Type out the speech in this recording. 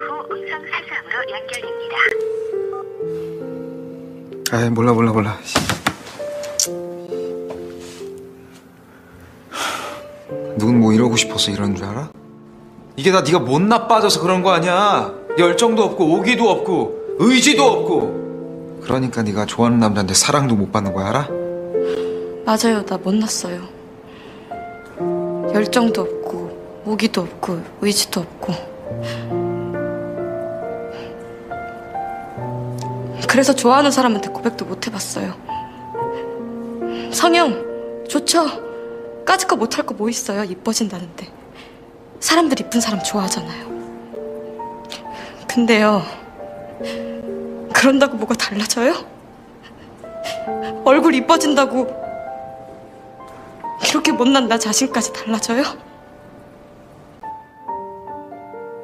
후 음성 사상으로 연결됩니다. 아이 몰라 몰라 몰라. 씨. 누군 뭐 이러고 싶어서 이러는 줄 알아? 이게 다 네가 못 나 빠져서 그런 거 아니야. 열정도 없고 오기도 없고 의지도 없고. 그러니까 네가 좋아하는 남자한테 사랑도 못 받는 거야 알아? 맞아요. 나 못났어요. 열정도 없고, 오기도 없고, 의지도 없고. 그래서 좋아하는 사람한테 고백도 못 해봤어요. 성형, 좋죠. 까짓 거 못할 거 뭐 있어요. 이뻐진다는데. 사람들 이쁜 사람 좋아하잖아요. 근데요. 그런다고 뭐가 달라져요? 얼굴 이뻐진다고 이렇게 못난 나 자신까지 달라져요?